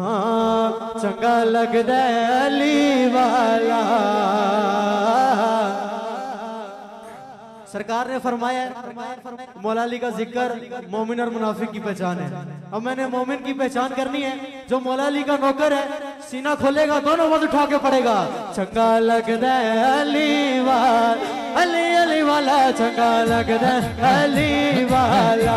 हाँ, चंगा लगता अली वाला सरकार ने फरमाया मौला अली का जिक्र मोमिन और मुनाफिक की पहचान है अब मैंने मोमिन की पहचान करनी है जो मौला अली का नौकर है सीना खोलेगा दोनों वध उठा के पड़ेगा चंगा लगदा अली वाला अली अली वाला चंगा लगदा अली वाला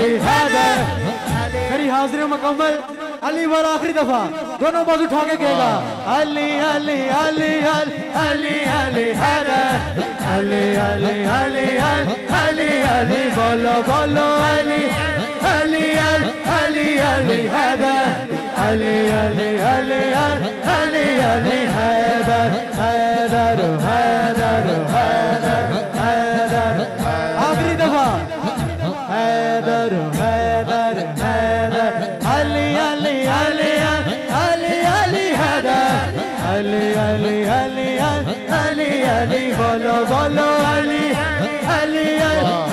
अली हैदर मेरी हाजिरी मुकम्मल अली बार आखिरी दफा दोनों बाजू उठा के कहेगा अली अली अली अली अली अली हैदर अली अली अली अली अली बोलो बोलो अली अली अली अली हैदर अली अली अली हैदर हैदर हैदर अली अली अली अली अली हैदर अली अली अली अली अली बोलो बोलो अली अली अली